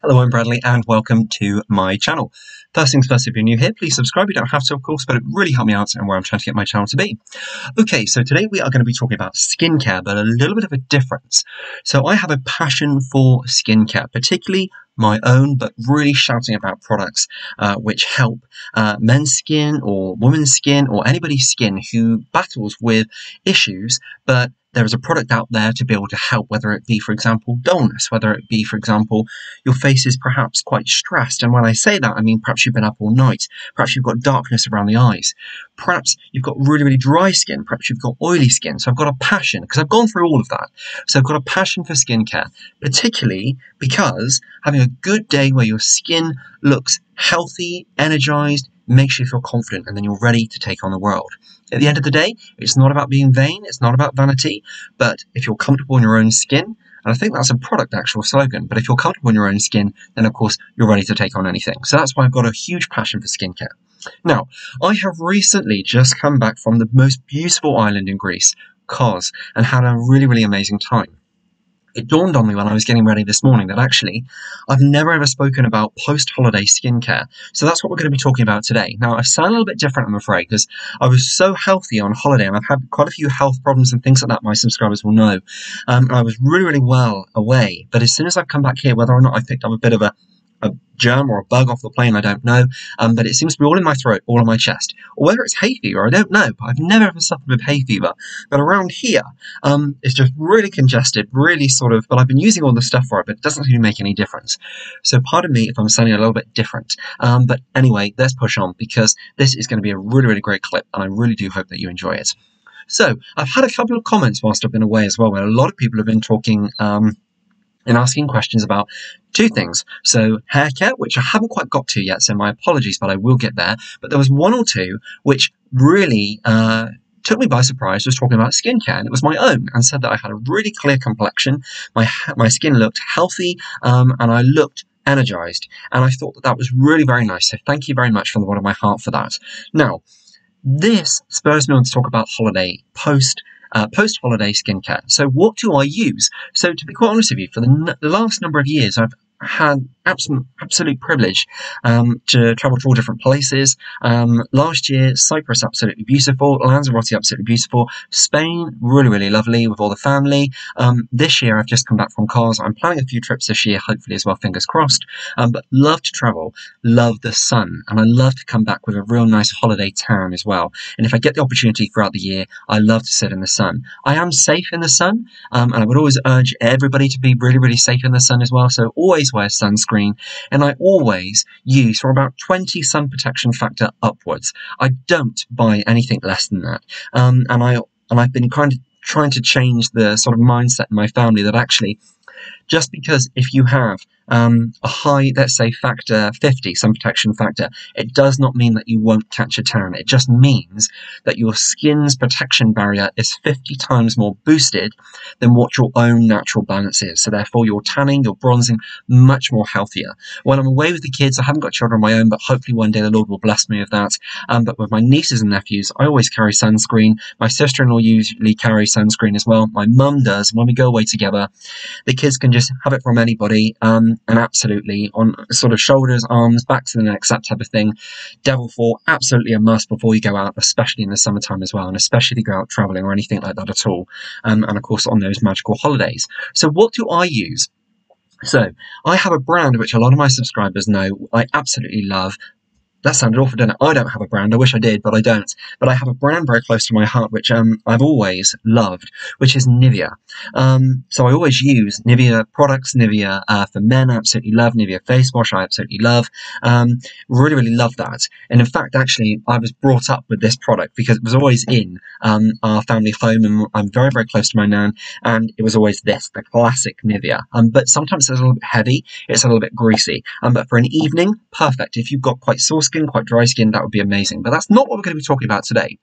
Hello, I'm Bradley and welcome to my channel. First things first, if you're new here, please subscribe. You don't have to, of course, but it really helped me out and where I'm trying to get my channel to be. Okay, so today we are going to be talking about skincare, but a little bit of a difference. So I have a passion for skincare, particularly my own, but really shouting about products uh, which help uh, men's skin or women's skin or anybody's skin who battles with issues, but there is a product out there to be able to help, whether it be, for example, dullness, whether it be, for example, your face is perhaps quite stressed. And when I say that, I mean perhaps you've been up all night, perhaps you've got darkness around the eyes, perhaps you've got really, really dry skin, perhaps you've got oily skin. So I've got a passion, because I've gone through all of that. So I've got a passion for skincare, particularly because having a good day where your skin looks healthy, energized, makes you feel confident and then you're ready to take on the world. At the end of the day, it's not about being vain, it's not about vanity, but if you're comfortable in your own skin, and I think that's a product actual slogan, but if you're comfortable in your own skin, then of course you're ready to take on anything. So that's why I've got a huge passion for skincare. Now, I have recently just come back from the most beautiful island in Greece, Kos, and had a really, really amazing time it dawned on me when I was getting ready this morning that actually I've never ever spoken about post holiday skincare. So that's what we're going to be talking about today. Now, I sound a little bit different, I'm afraid, because I was so healthy on holiday and I've had quite a few health problems and things like that, my subscribers will know. Um, I was really, really well away. But as soon as I've come back here, whether or not I've picked up a bit of a a germ or a bug off the plane, I don't know. Um, but it seems to be all in my throat, all in my chest. Or whether it's hay fever, I don't know. I've never ever suffered with hay fever. But around here, um, it's just really congested, really sort of, but I've been using all the stuff for it, but it doesn't seem to make any difference. So pardon me if I'm sounding a little bit different. Um, but anyway, let's push on because this is going to be a really, really great clip and I really do hope that you enjoy it. So I've had a couple of comments whilst I've been away as well, where a lot of people have been talking, um, and asking questions about two things. So hair care, which I haven't quite got to yet, so my apologies, but I will get there. But there was one or two which really uh, took me by surprise. Was talking about skincare, and it was my own, and said that I had a really clear complexion. My my skin looked healthy, um, and I looked energized. And I thought that that was really very nice. So thank you very much from the bottom of my heart for that. Now, this spurs me on to talk about holiday post uh, post holiday skincare. So, what do I use? So, to be quite honest with you, for the n- last number of years, I've had absolute, absolute privilege um, to travel to all different places. Um, last year, Cyprus, absolutely beautiful. Lanzarote, absolutely beautiful. Spain, really, really lovely with all the family. Um, this year, I've just come back from Kos. I'm planning a few trips this year, hopefully as well, fingers crossed. Um, but love to travel, love the sun, and I love to come back with a real nice holiday tan as well. And if I get the opportunity throughout the year, I love to sit in the sun. I am safe in the sun, um, and I would always urge everybody to be really, really safe in the sun as well. So always wear sunscreen, and I always use for about 20 sun protection factor upwards. I don't buy anything less than that. Um, and I and I've been kind of trying to change the sort of mindset in my family that actually just because if you have um, a high, let's say, factor 50, sun protection factor, it does not mean that you won't catch a tan. It just means that your skin's protection barrier is 50 times more boosted than what your own natural balance is. So therefore, you're tanning, you're bronzing much more healthier. When I'm away with the kids, I haven't got children of my own, but hopefully one day the Lord will bless me with that. Um, but with my nieces and nephews, I always carry sunscreen. My sister-in-law usually carries sunscreen as well. My mum does. When we go away together, the kids can just have it from anybody. Um, and absolutely on sort of shoulders, arms, back to the neck, that type of thing. Devil Four, absolutely a must before you go out, especially in the summertime as well, and especially if you go out traveling or anything like that at all. Um, and of course, on those magical holidays. So, what do I use? So, I have a brand which a lot of my subscribers know I absolutely love that sounded awful, didn't it? I don't have a brand. I wish I did, but I don't. But I have a brand very close to my heart, which um, I've always loved, which is Nivea. Um, so I always use Nivea products, Nivea uh, for men, I absolutely love. Nivea face wash, I absolutely love. Um, really, really love that. And in fact, actually, I was brought up with this product because it was always in um, our family home, and I'm very, very close to my nan, and it was always this, the classic Nivea. Um, but sometimes it's a little bit heavy, it's a little bit greasy. Um, but for an evening, perfect. If you've got quite sore skin, quite dry skin, that would be amazing. But that's not what we're going to be talking about today.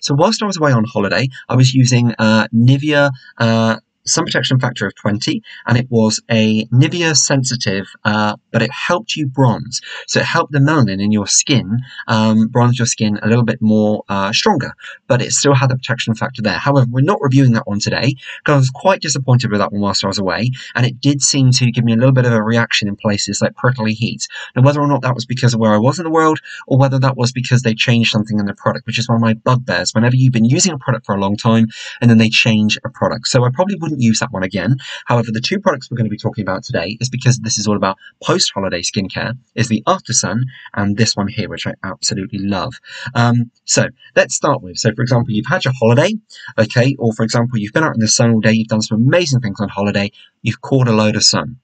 So whilst I was away on holiday, I was using uh, Nivea uh, sun protection factor of 20, and it was a Nivea sensitive uh, but it helped you bronze. So it helped the melanin in your skin um, bronze your skin a little bit more uh, stronger, but it still had the protection factor there. However, we're not reviewing that one today because I was quite disappointed with that one whilst I was away, and it did seem to give me a little bit of a reaction in places like prickly heat. Now, whether or not that was because of where I was in the world, or whether that was because they changed something in the product, which is one of my bugbears. Whenever you've been using a product for a long time and then they change a product, so I probably wouldn't use that one again. However, the two products we're going to be talking about today is because this is all about post-holiday skincare. Is the After Sun and this one here, which I absolutely love. Um, so let's start with. So, for example, you've had your holiday, okay, or for example, you've been out in the sun all day, you've done some amazing things on holiday, you've caught a load of sun.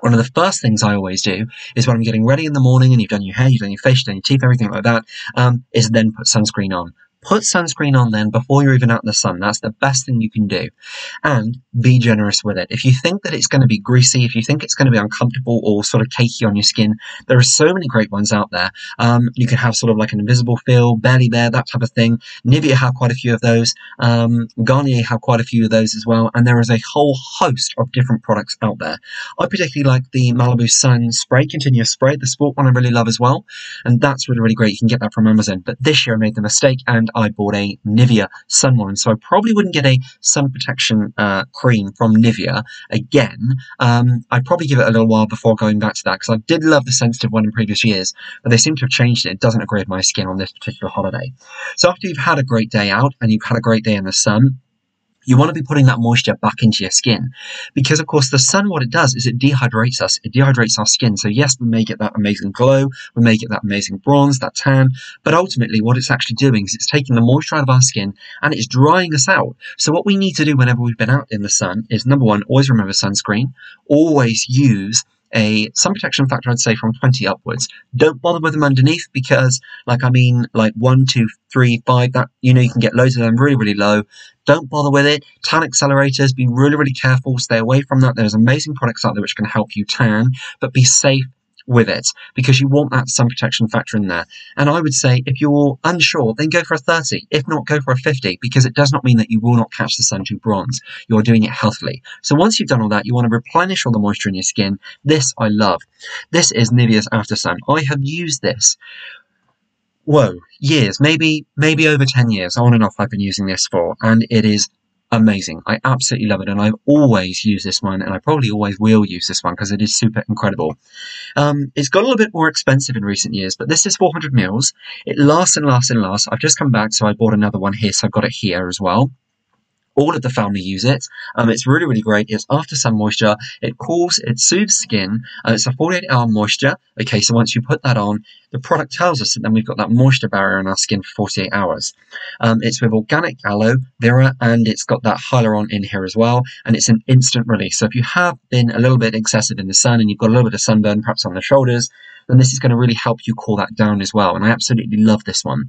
One of the first things I always do is when I'm getting ready in the morning and you've done your hair, you've done your face, you've done your teeth, everything like that, um, is then put sunscreen on. Put sunscreen on then before you're even out in the sun. That's the best thing you can do. And be generous with it. If you think that it's going to be greasy, if you think it's going to be uncomfortable or sort of cakey on your skin, there are so many great ones out there. Um, you can have sort of like an invisible feel, Barely There, that type of thing. Nivea have quite a few of those. Um, Garnier have quite a few of those as well. And there is a whole host of different products out there. I particularly like the Malibu Sun Spray, Continuous Spray, the sport one I really love as well. And that's really, really great. You can get that from Amazon. But this year I made the mistake and I bought a Nivea sun one. So I probably wouldn't get a sun protection uh, cream from Nivea again. Um, I'd probably give it a little while before going back to that because I did love the sensitive one in previous years, but they seem to have changed it. It doesn't agree with my skin on this particular holiday. So after you've had a great day out and you've had a great day in the sun, you want to be putting that moisture back into your skin. Because of course the sun what it does is it dehydrates us. It dehydrates our skin. So yes we may get that amazing glow. We may get that amazing bronze that tan. But ultimately what it's actually doing is it's taking the moisture out of our skin and it's drying us out. So what we need to do whenever we've been out in the sun is number one always remember sunscreen. Always use a sun protection factor, I'd say from 20 upwards. Don't bother with them underneath because, like, I mean, like one, two, three, five, that, you know, you can get loads of them really, really low. Don't bother with it. Tan accelerators, be really, really careful. Stay away from that. There's amazing products out there which can help you tan, but be safe with it because you want that sun protection factor in there. And I would say if you're unsure, then go for a 30. If not, go for a 50 because it does not mean that you will not catch the sun to bronze. You're doing it healthily. So once you've done all that, you want to replenish all the moisture in your skin. This I love. This is Nivea's After Sun. I have used this whoa, years, maybe maybe over 10 years, on and off I've been using this for, and it is amazing. I absolutely love it, and I've always used this one, and I probably always will use this one because it is super incredible. Um, it's got a little bit more expensive in recent years, but this is 400 mils. It lasts and lasts and lasts. I've just come back, so I bought another one here, so I've got it here as well all of the family use it. Um, it's really, really great. It's after sun moisture. It cools, it soothes skin. Uh, it's a 48 hour moisture. Okay, so once you put that on, the product tells us that then we've got that moisture barrier in our skin for 48 hours. Um, it's with organic aloe vera and it's got that hyaluron in here as well. And it's an instant release. So if you have been a little bit excessive in the sun and you've got a little bit of sunburn, perhaps on the shoulders, then this is going to really help you cool that down as well. And I absolutely love this one.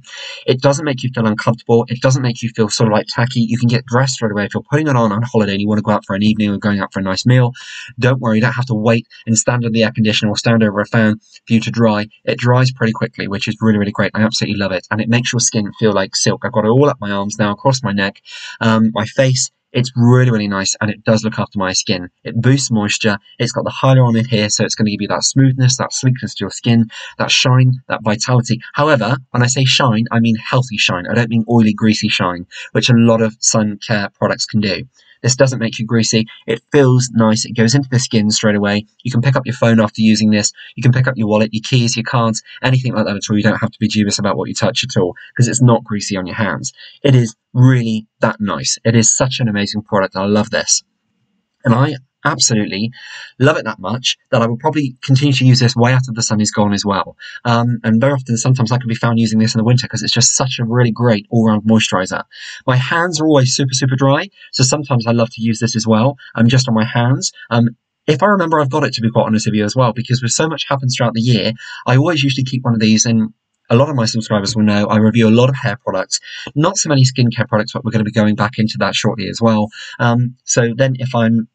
It doesn't make you feel uncomfortable. It doesn't make you feel sort of like tacky. You can get dressed straight away. If you're putting it on on holiday and you want to go out for an evening or going out for a nice meal, don't worry. You don't have to wait and stand under the air conditioner or stand over a fan for you to dry. It dries pretty quickly, which is really, really great. I absolutely love it. And it makes your skin feel like silk. I've got it all up my arms now, across my neck, um, my face. It's really, really nice and it does look after my skin. It boosts moisture. It's got the hyaluron in here, so it's going to give you that smoothness, that sleekness to your skin, that shine, that vitality. However, when I say shine, I mean healthy shine. I don't mean oily, greasy shine, which a lot of sun care products can do. This doesn't make you greasy. It feels nice. It goes into the skin straight away. You can pick up your phone after using this. You can pick up your wallet, your keys, your cards, anything like that at all. You don't have to be dubious about what you touch at all because it's not greasy on your hands. It is really that nice. It is such an amazing product. I love this. And I absolutely love it that much that I will probably continue to use this way after the sun is gone as well. Um, and very often, sometimes I can be found using this in the winter because it's just such a really great all-round moisturizer. My hands are always super, super dry, so sometimes I love to use this as well. I'm um, just on my hands. Um, if I remember, I've got it to be quite honest with you as well, because with so much happens throughout the year, I always usually keep one of these and a lot of my subscribers will know I review a lot of hair products, not so many skincare products, but we're going to be going back into that shortly as well. Um, so then if I'm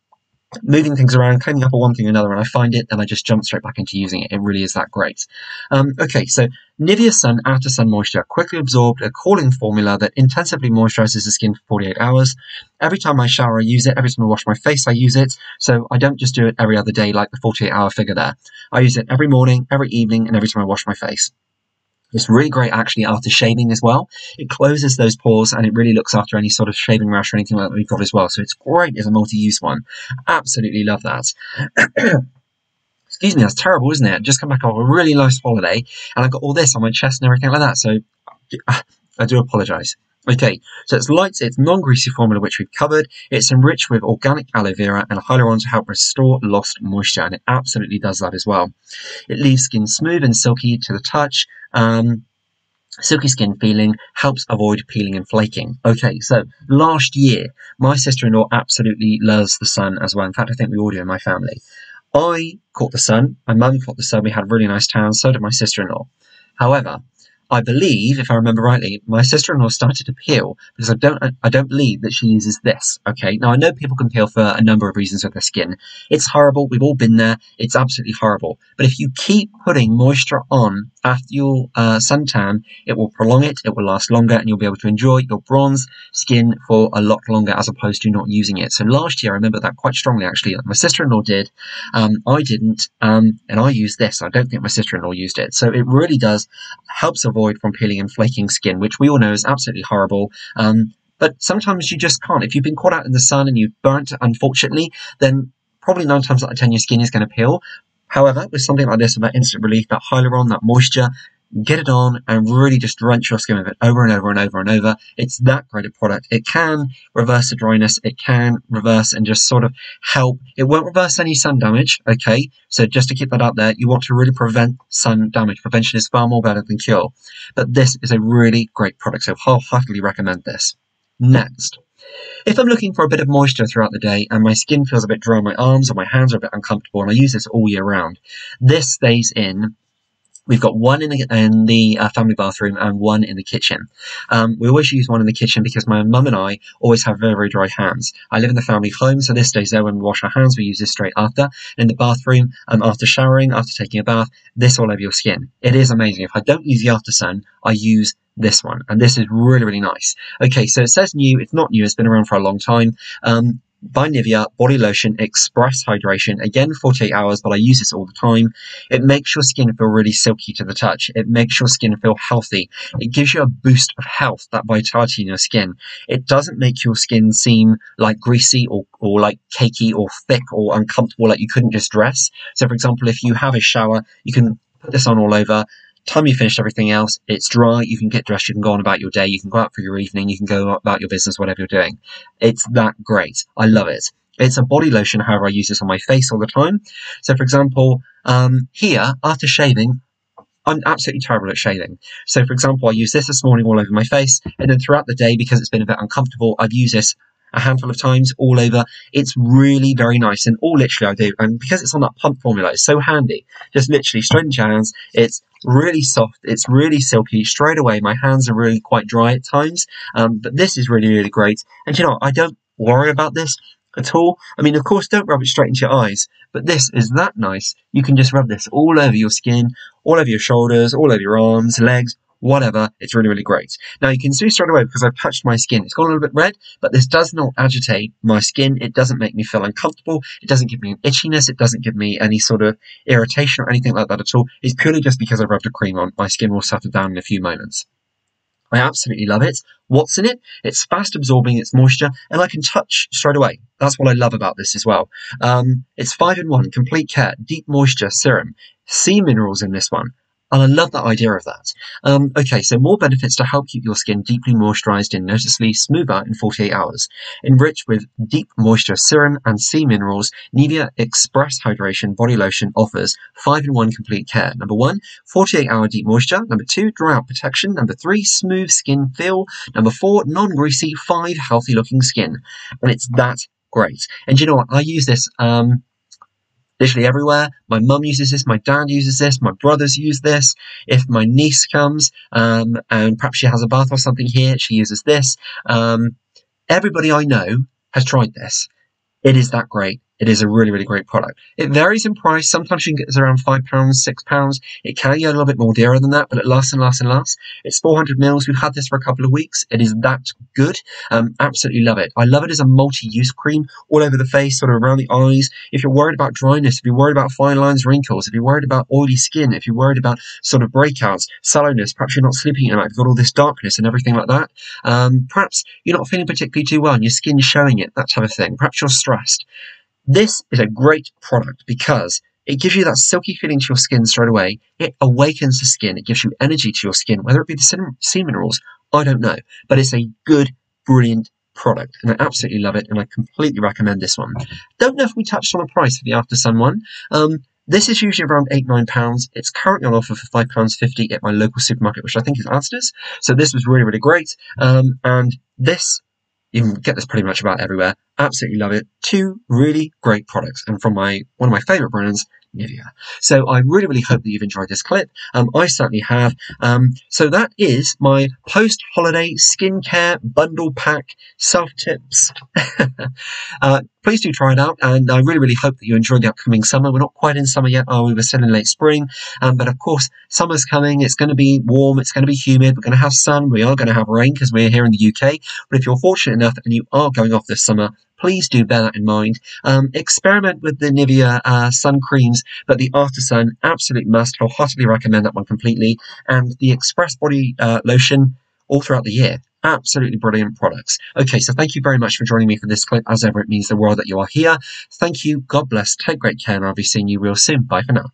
moving things around, cleaning up on one thing or another, and I find it, then I just jump straight back into using it. It really is that great. Um, okay, so Nivea Sun After Sun Moisture quickly absorbed a cooling formula that intensively moisturizes the skin for 48 hours. Every time I shower, I use it. Every time I wash my face, I use it. So I don't just do it every other day like the 48 hour figure there. I use it every morning, every evening, and every time I wash my face. It's really great actually after shaving as well. It closes those pores and it really looks after any sort of shaving rash or anything like that we've got as well. So it's great as a multi-use one. Absolutely love that. Excuse me, that's terrible, isn't it? Just come back off a really nice holiday and I've got all this on my chest and everything like that. So I do apologise. Okay, so it's light, it's non-greasy formula which we've covered. It's enriched with organic aloe vera and hyaluron to help restore lost moisture, and it absolutely does that as well. It leaves skin smooth and silky to the touch. Um, silky skin feeling helps avoid peeling and flaking. Okay, so last year, my sister-in-law absolutely loves the sun as well. In fact, I think we all do in my family. I caught the sun, my mum caught the sun, we had really nice tan, so did my sister-in-law. However, I believe, if I remember rightly, my sister-in-law started to peel because I don't, I don't believe that she uses this. Okay, now I know people can peel for a number of reasons with their skin. It's horrible. We've all been there. It's absolutely horrible. But if you keep putting moisture on after your uh, suntan, it will prolong it. It will last longer, and you'll be able to enjoy your bronze skin for a lot longer, as opposed to not using it. So last year, I remember that quite strongly. Actually, my sister-in-law did. Um, I didn't, um, and I used this. I don't think my sister-in-law used it. So it really does helps avoid avoid from peeling and flaking skin, which we all know is absolutely horrible. Um, but sometimes you just can't. If you've been caught out in the sun and you've burnt, unfortunately, then probably nine times out of ten your skin is going to peel. However, with something like this, that instant relief, that hyaluron, that moisture, get it on and really just drench your skin with it over and over and over and over. It's that great a product. It can reverse the dryness. It can reverse and just sort of help. It won't reverse any sun damage. Okay. So just to keep that out there, you want to really prevent sun damage. Prevention is far more better than cure. But this is a really great product. So wholeheartedly recommend this. Next. If I'm looking for a bit of moisture throughout the day and my skin feels a bit dry on my arms or my hands are a bit uncomfortable and I use this all year round, this stays in We've got one in the, in the uh, family bathroom and one in the kitchen. Um, we always use one in the kitchen because my mum and I always have very, very dry hands. I live in the family home, so this stays there when we wash our hands. We use this straight after. In the bathroom, um, after showering, after taking a bath, this all over your skin. It is amazing. If I don't use the after sun, I use this one, and this is really, really nice. Okay, so it says new. It's not new. It's been around for a long time. Um, by Nivea Body Lotion Express Hydration. Again, 48 hours, but I use this all the time. It makes your skin feel really silky to the touch. It makes your skin feel healthy. It gives you a boost of health, that vitality in your skin. It doesn't make your skin seem like greasy or, or like cakey or thick or uncomfortable like you couldn't just dress. So, for example, if you have a shower, you can put this on all over time you finished everything else, it's dry, you can get dressed, you can go on about your day, you can go out for your evening, you can go about your business, whatever you're doing. It's that great. I love it. It's a body lotion, however, I use this on my face all the time. So, for example, um, here, after shaving, I'm absolutely terrible at shaving. So, for example, I use this this morning all over my face, and then throughout the day, because it's been a bit uncomfortable, I've used this a handful of times all over. It's really very nice, and all literally I do, and because it's on that pump formula, it's so handy. Just literally straight your hands. It's really soft. It's really silky. Straight away, my hands are really quite dry at times, um, but this is really really great. And you know, I don't worry about this at all. I mean, of course, don't rub it straight into your eyes, but this is that nice. You can just rub this all over your skin, all over your shoulders, all over your arms, legs, whatever. It's really, really great. Now you can see straight away because I've touched my skin. It's gone a little bit red, but this does not agitate my skin. It doesn't make me feel uncomfortable. It doesn't give me an itchiness. It doesn't give me any sort of irritation or anything like that at all. It's purely just because I've rubbed a cream on. My skin will settle down in a few moments. I absolutely love it. What's in it? It's fast absorbing its moisture and I can touch straight away. That's what I love about this as well. Um, it's five in one, complete care, deep moisture serum, sea minerals in this one. And I love that idea of that. Um, okay, so more benefits to help keep your skin deeply moisturized and noticeably smoother in 48 hours. Enriched with deep moisture serum and sea minerals, Nivea Express Hydration Body Lotion offers 5-in-1 complete care. Number 1, 48-hour deep moisture. Number 2, dry out protection. Number 3, smooth skin feel. Number 4, non-greasy. 5, healthy looking skin. And it's that great. And you know what? I use this um, literally everywhere. My mum uses this, my dad uses this, my brothers use this. If my niece comes um, and perhaps she has a bath or something here, she uses this. Um, everybody I know has tried this. It is that great. It is a really, really great product. It varies in price. Sometimes you can get this around £5, £6. It can get a little bit more dearer than that, but it lasts and lasts and lasts. It's 400 mils. We've had this for a couple of weeks. It is that good. Um, absolutely love it. I love it as a multi-use cream all over the face, sort of around the eyes. If you're worried about dryness, if you're worried about fine lines, wrinkles, if you're worried about oily skin, if you're worried about sort of breakouts, sallowness, perhaps you're not sleeping at night, you've got all this darkness and everything like that. Um, perhaps you're not feeling particularly too well and your skin's showing it, that type of thing. Perhaps you're stressed. This is a great product because it gives you that silky feeling to your skin straight away. It awakens the skin. It gives you energy to your skin, whether it be the sea minerals, I don't know. But it's a good, brilliant product and I absolutely love it and I completely recommend this one. Don't know if we touched on the price for the After Sun one. Um, this is usually around eight, nine pounds. It's currently on offer for five pounds fifty at my local supermarket, which I think is Asda's. So this was really, really great. Um, and this you can get this pretty much about everywhere. Absolutely love it. Two really great products, and from my one of my favorite brands, Nivea. So I really, really hope that you've enjoyed this clip. Um, I certainly have. Um, so that is my post-holiday skincare bundle pack self-tips. uh, please do try it out, and I really, really hope that you enjoy the upcoming summer. We're not quite in summer yet, are we? We're still in late spring, um, but of course, summer's coming. It's going to be warm. It's going to be humid. We're going to have sun. We are going to have rain because we're here in the UK. But if you're fortunate enough and you are going off this summer, please do bear that in mind. Um, experiment with the Nivea uh, sun creams, but the After Sun, absolute must. I'll heartily recommend that one completely. And the Express Body uh, Lotion all throughout the year. Absolutely brilliant products. Okay, so thank you very much for joining me for this clip. As ever, it means the world that you are here. Thank you. God bless. Take great care, and I'll be seeing you real soon. Bye for now.